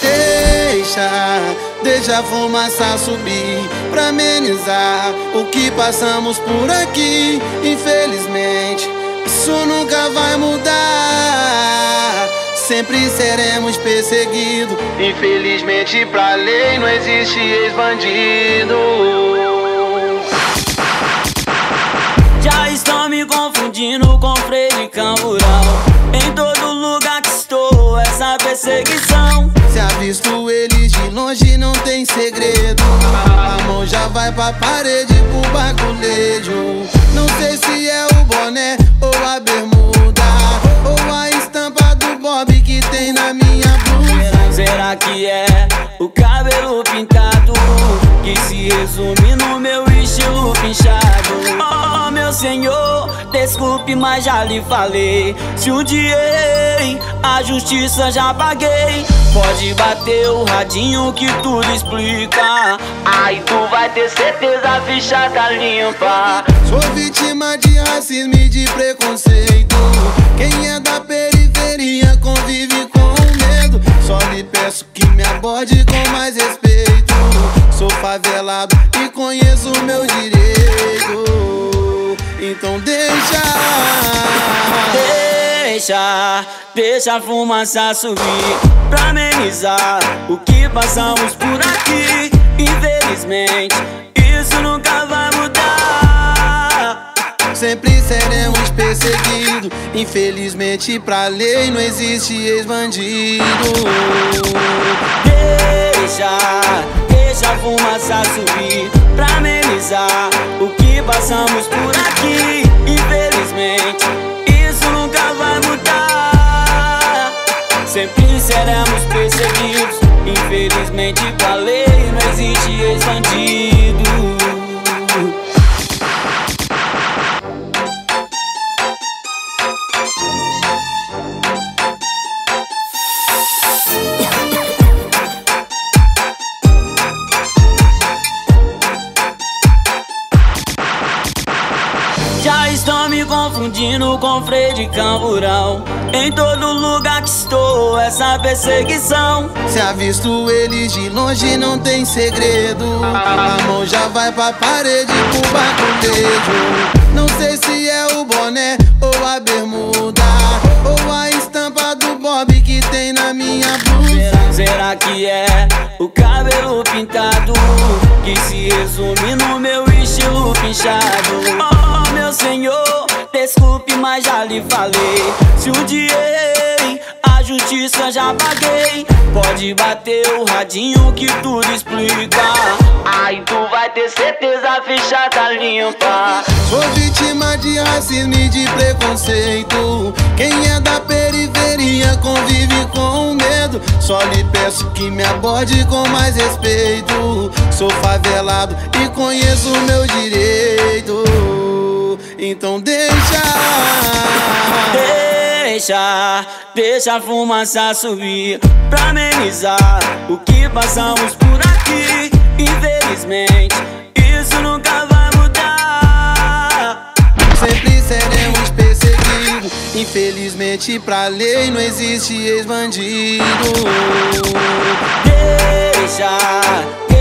Deixa, deixa a fumaça subir pra amenizar o que passamos por aqui. Infelizmente, isso nunca vai mudar. Sempre seremos perseguidos. Infelizmente, pra lei não existe ex-bandido. Essa perseguição. Se avisto eles de longe, não tem segredo. A mão já vai pra parede pro baculejo. Não sei se é o boné ou a bermuda. Ou a estampa do Bob que tem na minha blusa. Será que é o cabelo pintado que se resume no senhor, desculpe, mas já lhe falei. Se um dia a justiça já paguei, pode bater o radinho que tudo explica. Aí tu vai ter certeza a ficha tá limpa. Sou vítima de racismo e de preconceito. Quem é da periferia convive com medo. Só lhe peço que me aborde com mais respeito. Sou favelado e conheço meu direito. Então deixa. Deixa, deixa a fumaça subir pra amenizar o que passamos por aqui. Infelizmente, isso nunca vai mudar. Sempre seremos perseguidos. Infelizmente, pra lei não existe ex-bandido. Deixa, deixa a fumaça subir pra amenizar o passamos por aqui. Infelizmente, isso nunca vai mudar. Sempre seremos perseguidos. Infelizmente, pra lei não existe ex-bandido. Confundindo com freio de camburão. Em todo lugar que estou, essa perseguição. Se avisto eles de longe, não tem segredo. A mão já vai pra parede pro baculejo. Não sei se é o boné ou a bermuda. Ou a estampa do Bob que tem na minha blusa. Será que é o cabelo pintado que se resume no meu estilo pinchado? Oh, meu senhor, desculpe, mas já lhe falei. Se um dia a justiça já paguei, pode bater o radinho que tudo explica. Aí tu vai ter certeza a ficha tá limpa. Sou vítima de racismo e de preconceito. Quem é da periferia convive com medo. Só lhe peço que me aborde com mais respeito. Sou favelado e conheço meu direito. Então deixa. Deixa, deixa a fumaça subir pra amenizar o que passamos por aqui. Infelizmente, isso nunca vai mudar. Sempre seremos perseguidos. Infelizmente, pra lei não existe ex-bandido. Deixa,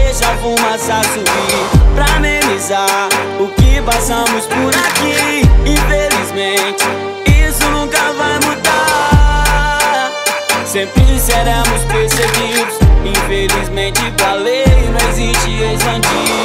deixa a fumaça subir Pra amenizar o que passamos por aqui. Infelizmente, isso nunca vai mudar. Sempre seremos perseguidos. Infelizmente pra lei não existe ex-bandido